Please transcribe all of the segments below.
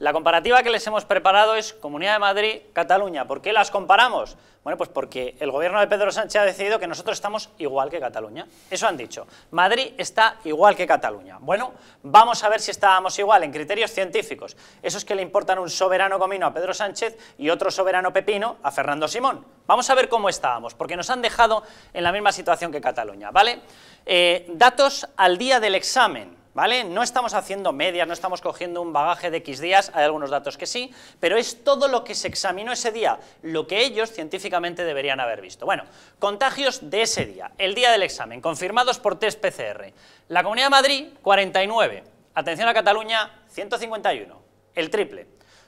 La comparativa que les hemos preparado es Comunidad de Madrid, Cataluña. ¿Por qué las comparamos? Bueno, pues porque el gobierno de Pedro Sánchez ha decidido que nosotros estamos igual que Cataluña. Eso han dicho. Madrid está igual que Cataluña. Bueno, vamos a ver si estábamos igual en criterios científicos. Eso es que le importan un soberano comino a Pedro Sánchez y otro soberano pepino a Fernando Simón. Vamos a ver cómo estábamos, porque nos han dejado en la misma situación que Cataluña, ¿vale? Eh, datos al día del examen. ¿Vale? No estamos haciendo medias, no estamos cogiendo un bagaje de X días, hay algunos datos que sí, pero es todo lo que se examinó ese día, lo que ellos científicamente deberían haber visto. Bueno, contagios de ese día, el día del examen, confirmados por test PCR. La Comunidad de Madrid, 49. Atención a Cataluña, 151, el triple.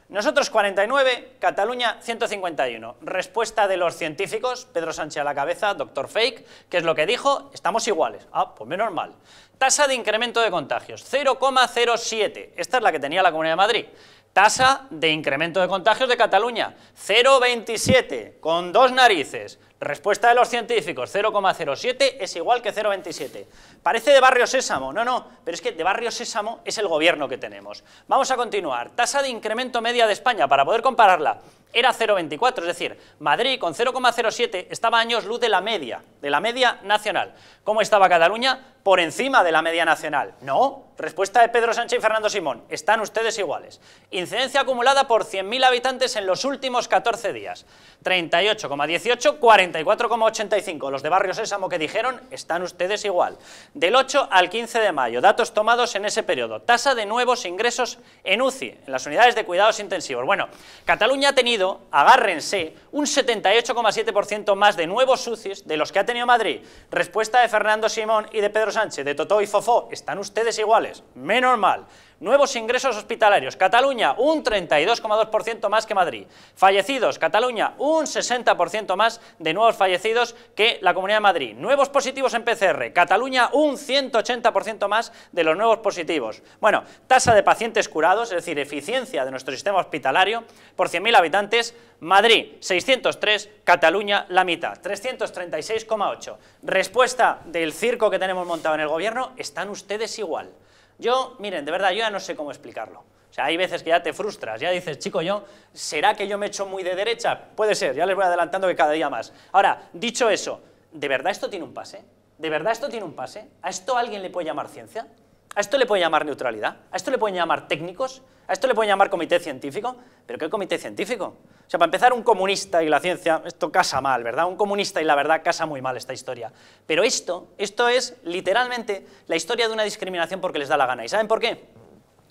Nosotros 49, Cataluña 151. Respuesta de los científicos, Pedro Sánchez a la cabeza, doctor Fake, ¿qué es lo que dijo? Estamos iguales. Ah, pues menos mal. Tasa de incremento de contagios, 0,07. Esta es la que tenía la Comunidad de Madrid. Tasa de incremento de contagios de Cataluña, 0,27, con dos narices. Respuesta de los científicos, 0,07 es igual que 0,27. Parece de barrio sésamo, no, no, pero es que de barrio sésamo es el gobierno que tenemos. Vamos a continuar. Tasa de incremento media de España, para poder compararla, era 0,24, es decir, Madrid con 0,07 estaba años luz de la media, de la media nacional. ¿Cómo estaba Cataluña? Por encima de la media nacional. No, respuesta de Pedro Sánchez y Fernando Simón, están ustedes iguales. Incidencia acumulada por 100.000 habitantes en los últimos 14 días, 38,18, 44,85. Los de Barrio Sésamo que dijeron, están ustedes igual. Del 8 al 15 de mayo, datos tomados en ese periodo. Tasa de nuevos ingresos en UCI, en las unidades de cuidados intensivos. Bueno, Cataluña ha tenido, agárrense, un 78,7% más de nuevos UCIs de los que ha tenido Madrid. Respuesta de Fernando Simón y de Pedro Sánchez, de Totó y Fofó, están ustedes iguales. Menos mal. Nuevos ingresos hospitalarios, Cataluña un 32,2% más que Madrid. Fallecidos, Cataluña un 60% más de nuevos fallecidos que la Comunidad de Madrid. Nuevos positivos en PCR, Cataluña un 180% más de los nuevos positivos. Bueno, tasa de pacientes curados, es decir, eficiencia de nuestro sistema hospitalario por 100.000 habitantes, Madrid 603, Cataluña la mitad, 336,8. Respuesta del circo que tenemos montado en el gobierno, están ustedes igual. Yo, miren, de verdad, yo ya no sé cómo explicarlo. O sea, hay veces que ya te frustras, ya dices, chico, yo, ¿será que yo me echo muy de derecha? Puede ser, ya les voy adelantando que cada día más. Ahora, dicho eso, ¿de verdad esto tiene un pase? ¿De verdad esto tiene un pase? ¿A esto alguien le puede llamar ciencia? ¿A esto le puede llamar neutralidad? ¿A esto le pueden llamar técnicos? ¿A esto le pueden llamar comité científico? ¿Pero qué comité científico? O sea, para empezar, un comunista y la ciencia, esto casa mal, ¿verdad? Un comunista y la verdad casa muy mal esta historia. Pero esto, esto es literalmente la historia de una discriminación porque les da la gana. ¿Y saben por qué?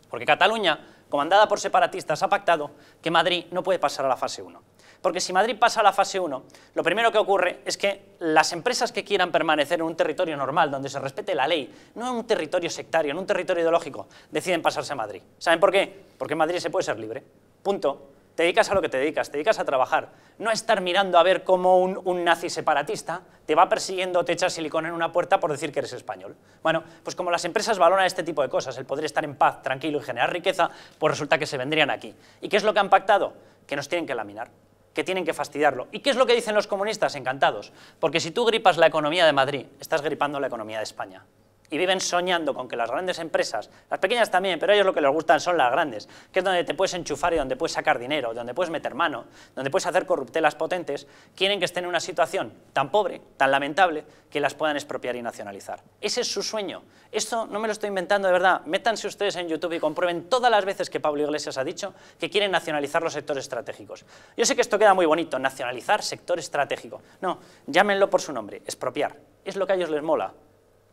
Porque Cataluña, comandada por separatistas, ha pactado que Madrid no puede pasar a la fase 1. Porque si Madrid pasa a la fase 1, lo primero que ocurre es que las empresas que quieran permanecer en un territorio normal, donde se respete la ley, no en un territorio sectario, en un territorio ideológico, deciden pasarse a Madrid. ¿Saben por qué? Porque en Madrid se puede ser libre. Punto. Te dedicas a lo que te dedicas, te dedicas a trabajar. No a estar mirando a ver cómo un, nazi separatista te va persiguiendo, te echa silicón en una puerta por decir que eres español. Bueno, pues como las empresas valoran este tipo de cosas, el poder estar en paz, tranquilo y generar riqueza, pues resulta que se vendrían aquí. ¿Y qué es lo que han pactado? Que nos tienen que laminar que tienen que fastidiarlo. ¿Y qué es lo que dicen los comunistas? Encantados. Porque si tú gripas la economía de Madrid, estás gripando la economía de España y viven soñando con que las grandes empresas, las pequeñas también, pero a ellos lo que les gustan son las grandes, que es donde te puedes enchufar y donde puedes sacar dinero, donde puedes meter mano, donde puedes hacer corruptelas potentes, quieren que estén en una situación tan pobre, tan lamentable, que las puedan expropiar y nacionalizar. Ese es su sueño. Esto no me lo estoy inventando de verdad. Métanse ustedes en YouTube y comprueben todas las veces que Pablo Iglesias ha dicho que quieren nacionalizar los sectores estratégicos. Yo sé que esto queda muy bonito, nacionalizar sector estratégico. No, llámenlo por su nombre, expropiar. Es lo que a ellos les mola.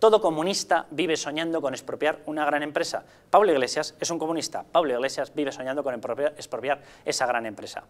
Todo comunista vive soñando con expropiar una gran empresa. Pablo Iglesias es un comunista. Pablo Iglesias vive soñando con expropiar esa gran empresa.